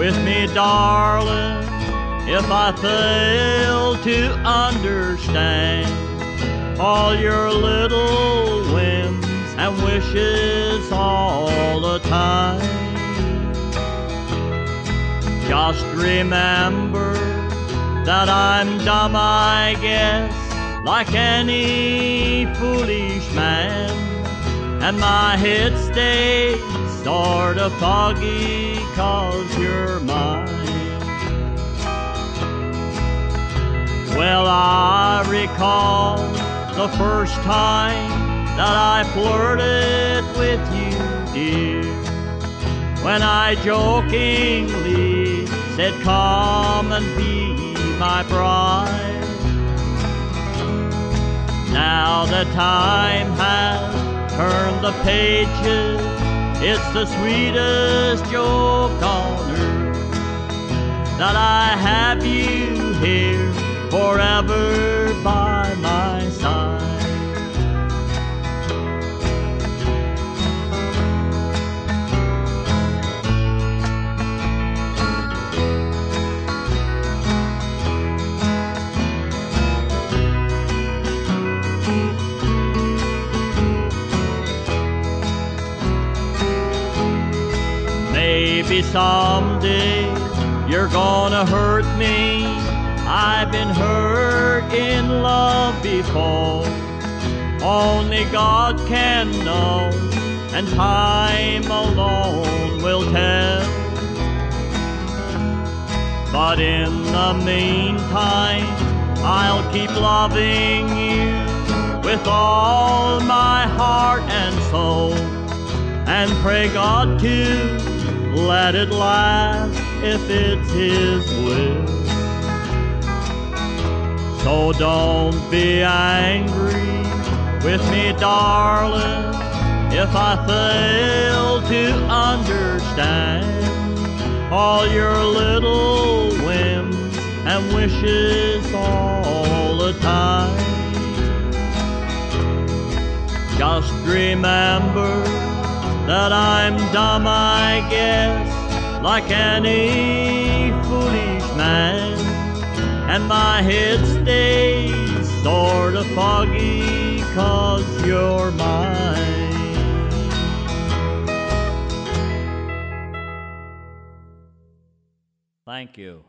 with me, darling, if I fail to understand all your little whims and wishes all the time. Just remember that I'm dumb, I guess, like any foolish man, and my head stays sort of foggy cause you're mine. Well, I recall the first time that I flirted with you, dear, when I jokingly said, Come and be my bride. Now the time has turned the pages, it's the sweetest joke on earth that I have you here forever Maybe someday you're gonna hurt me. I've been hurt in love before. Only God can know, and time alone will tell. But in the meantime, I'll keep loving you with all my heart and soul, and pray God to let it last if it's His will. So don't be angry with me, darling, if I fail to understand all your little whims and wishes all the time. Just remember that I'm dumb, I guess, like any foolish man, and my head stays sort of foggy cause you're mine. Thank you.